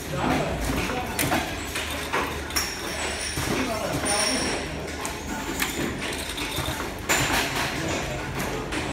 Yeah.